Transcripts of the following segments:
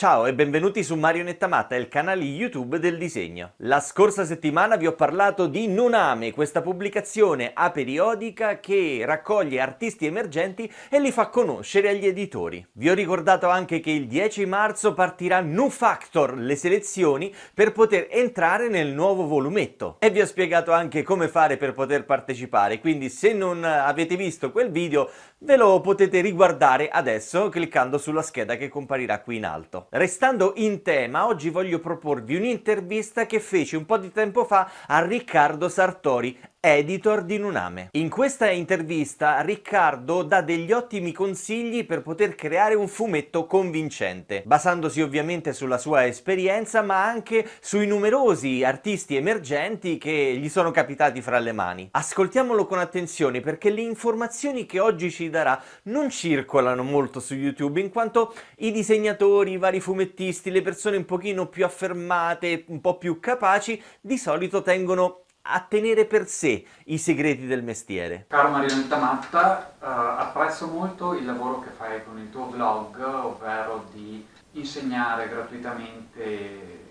Ciao e benvenuti su Marionetta Matta, il canale YouTube del disegno. La scorsa settimana vi ho parlato di Nuname, questa pubblicazione aperiodica che raccoglie artisti emergenti e li fa conoscere agli editori. Vi ho ricordato anche che il 10 marzo partirà Nu Factor, le selezioni per poter entrare nel nuovo volumetto. E vi ho spiegato anche come fare per poter partecipare, quindi se non avete visto quel video ve lo potete riguardare adesso cliccando sulla scheda che comparirà qui in alto. Restando in tema, oggi voglio proporvi un'intervista che feci un po' di tempo fa a Riccardo Sartori, editor di Nuname. In questa intervista Riccardo dà degli ottimi consigli per poter creare un fumetto convincente, basandosi ovviamente sulla sua esperienza ma anche sui numerosi artisti emergenti che gli sono capitati fra le mani. Ascoltiamolo con attenzione perché le informazioni che oggi ci darà non circolano molto su YouTube in quanto i disegnatori, i vari fumettisti, le persone un pochino più affermate, un po' più capaci, di solito tengono a tenere per sé i segreti del mestiere. Caro Marionetta Matta, uh, apprezzo molto il lavoro che fai con il tuo blog, ovvero di insegnare gratuitamente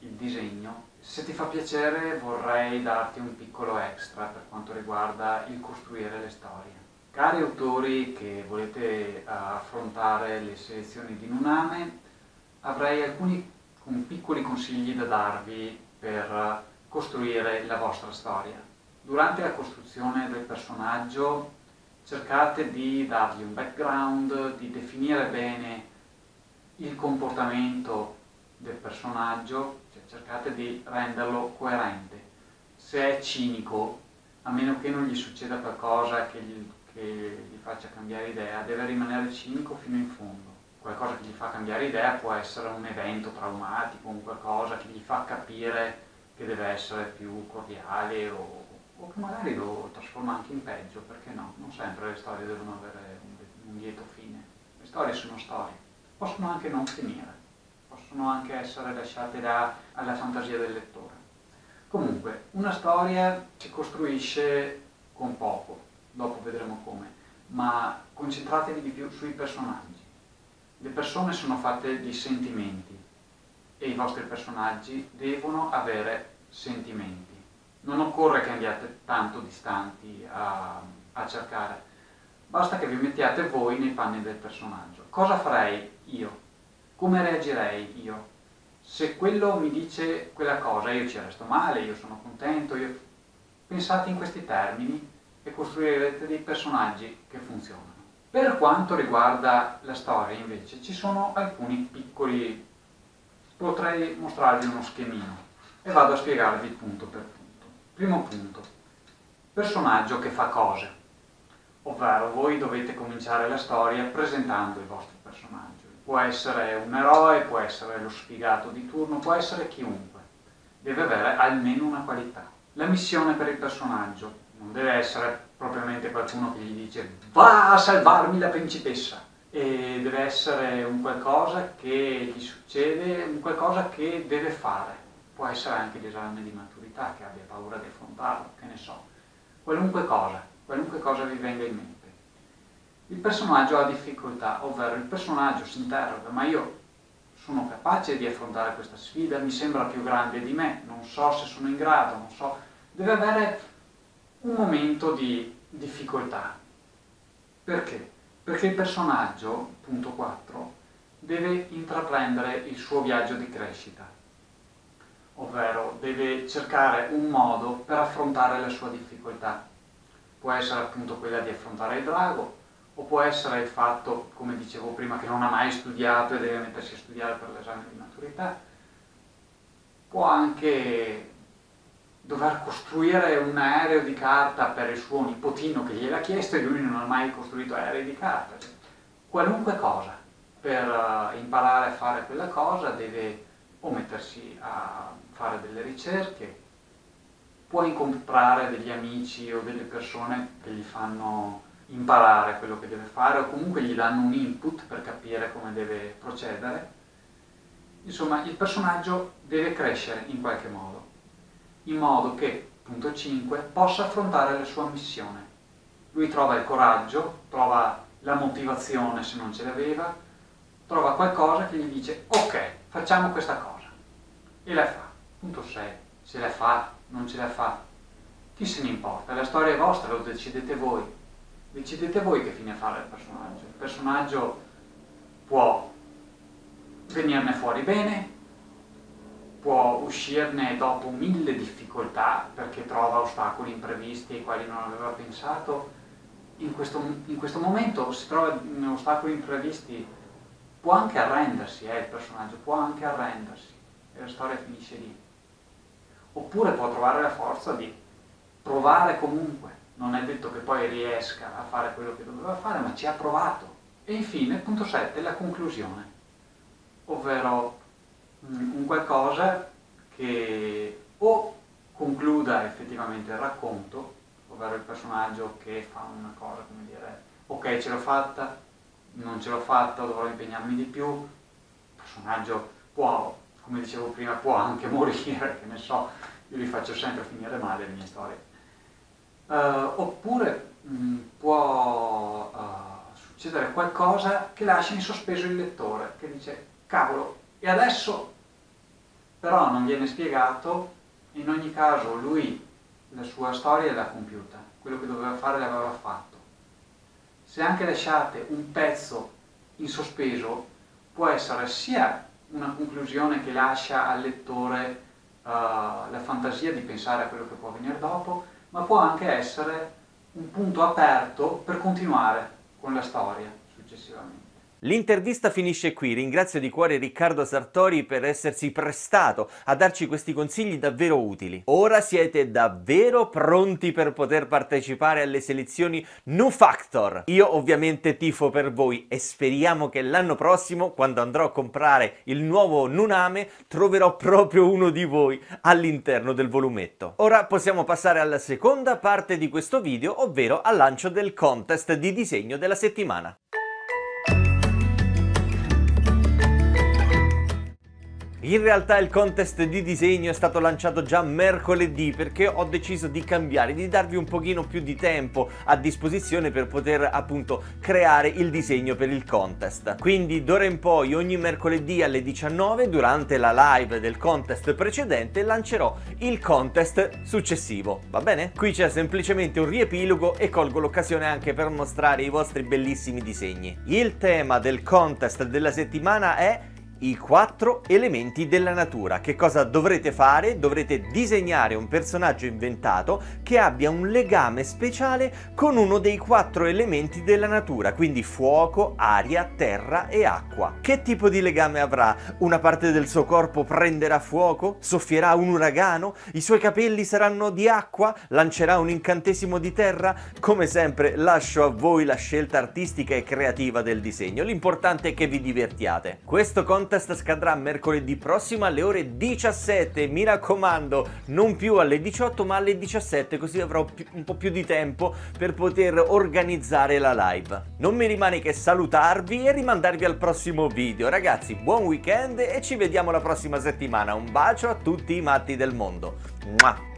il disegno. Se ti fa piacere vorrei darti un piccolo extra per quanto riguarda il costruire le storie. Cari autori che volete uh, affrontare le selezioni di Nuname, avrei alcuni piccoli consigli da darvi per costruire la vostra storia. Durante la costruzione del personaggio cercate di dargli un background, di definire bene il comportamento del personaggio, cioè cercate di renderlo coerente. Se è cinico, a meno che non gli succeda qualcosa che gli, che gli faccia cambiare idea, deve rimanere cinico fino in fondo. Qualcosa che gli fa cambiare idea può essere un evento traumatico, un qualcosa che gli fa capire che deve essere più cordiale o, o, che magari lo trasforma anche in peggio, perché no? Non sempre le storie devono avere un, un lieto fine. Le storie sono storie, possono anche non finire, possono anche essere lasciate da, alla fantasia del lettore. Comunque, una storia si costruisce con poco, dopo vedremo come, ma concentratevi di più sui personaggi. Le persone sono fatte di sentimenti, e i vostri personaggi devono avere sentimenti. Non occorre che andiate tanto distanti a, a cercare, basta che vi mettiate voi nei panni del personaggio. Cosa farei io? Come reagirei io? Se quello mi dice quella cosa, io ci resto male, io sono contento, io... pensate in questi termini e costruirete dei personaggi che funzionano. Per quanto riguarda la storia invece ci sono alcuni piccoli potrei mostrarvi uno schemino e vado a spiegarvi punto per punto. Primo punto, personaggio che fa cose, ovvero voi dovete cominciare la storia presentando il vostro personaggio. Può essere un eroe, può essere lo sfigato di turno, può essere chiunque. Deve avere almeno una qualità. La missione per il personaggio non deve essere propriamente qualcuno che gli dice va a salvarmi la principessa e deve essere un qualcosa che gli succede, un qualcosa che deve fare. Può essere anche l'esame di maturità, che abbia paura di affrontarlo, che ne so. Qualunque cosa, qualunque cosa vi venga in mente. Il personaggio ha difficoltà, ovvero il personaggio si interroga, ma io sono capace di affrontare questa sfida, mi sembra più grande di me, non so se sono in grado, non so. Deve avere un momento di difficoltà. Perché? Perché il personaggio, punto 4, deve intraprendere il suo viaggio di crescita, ovvero deve cercare un modo per affrontare la sua difficoltà. Può essere appunto quella di affrontare il drago, o può essere il fatto, come dicevo prima, che non ha mai studiato e deve mettersi a studiare per l'esame di maturità. Può anche dover costruire un aereo di carta per il suo nipotino che gliel'ha chiesto e lui non ha mai costruito aerei di carta. Qualunque cosa, per uh, imparare a fare quella cosa deve o mettersi a fare delle ricerche, può incontrare degli amici o delle persone che gli fanno imparare quello che deve fare o comunque gli danno un input per capire come deve procedere. Insomma, il personaggio deve crescere in qualche modo in modo che, punto 5, possa affrontare la sua missione. Lui trova il coraggio, trova la motivazione se non ce l'aveva, trova qualcosa che gli dice ok, facciamo questa cosa e la fa. Punto 6. Se la fa, non ce la fa, chi se ne importa? La storia è vostra, lo decidete voi. Decidete voi che fine fare il personaggio. Il personaggio può venirne fuori bene, può uscirne dopo mille difficoltà perché trova ostacoli imprevisti ai quali non aveva pensato. In questo, in questo momento si trova in ostacoli imprevisti, può anche arrendersi, eh, il personaggio può anche arrendersi e la storia finisce lì. Oppure può trovare la forza di provare comunque, non è detto che poi riesca a fare quello che doveva fare, ma ci ha provato. E infine, punto 7, la conclusione, ovvero un qualcosa che o concluda effettivamente il racconto, ovvero il personaggio che fa una cosa come dire ok ce l'ho fatta, non ce l'ho fatta, dovrò impegnarmi di più, il personaggio può, come dicevo prima, può anche morire, che ne so, io li faccio sempre finire male le mie storie. Uh, oppure mh, mm, può uh, succedere qualcosa che lascia in sospeso il lettore, che dice, cavolo, e adesso però non viene spiegato, in ogni caso lui la sua storia l'ha compiuta, quello che doveva fare l'aveva fatto. Se anche lasciate un pezzo in sospeso, può essere sia una conclusione che lascia al lettore uh, la fantasia di pensare a quello che può venire dopo, ma può anche essere un punto aperto per continuare con la storia successivamente. L'intervista finisce qui, ringrazio di cuore Riccardo Sartori per essersi prestato a darci questi consigli davvero utili. Ora siete davvero pronti per poter partecipare alle selezioni Nu Factor. Io ovviamente tifo per voi e speriamo che l'anno prossimo, quando andrò a comprare il nuovo Nuname, troverò proprio uno di voi all'interno del volumetto. Ora possiamo passare alla seconda parte di questo video, ovvero al lancio del contest di disegno della settimana. In realtà il contest di disegno è stato lanciato già mercoledì perché ho deciso di cambiare, di darvi un pochino più di tempo a disposizione per poter appunto creare il disegno per il contest. Quindi d'ora in poi ogni mercoledì alle 19 durante la live del contest precedente lancerò il contest successivo, va bene? Qui c'è semplicemente un riepilogo e colgo l'occasione anche per mostrare i vostri bellissimi disegni. Il tema del contest della settimana è i quattro elementi della natura. Che cosa dovrete fare? Dovrete disegnare un personaggio inventato che abbia un legame speciale con uno dei quattro elementi della natura, quindi fuoco, aria, terra e acqua. Che tipo di legame avrà? Una parte del suo corpo prenderà fuoco? Soffierà un uragano? I suoi capelli saranno di acqua? Lancerà un incantesimo di terra? Come sempre lascio a voi la scelta artistica e creativa del disegno. L'importante è che vi divertiate. Questo conto contest scadrà mercoledì prossimo alle ore 17, mi raccomando, non più alle 18 ma alle 17 così avrò un po' più di tempo per poter organizzare la live. Non mi rimane che salutarvi e rimandarvi al prossimo video. Ragazzi, buon weekend e ci vediamo la prossima settimana. Un bacio a tutti i matti del mondo. Mua.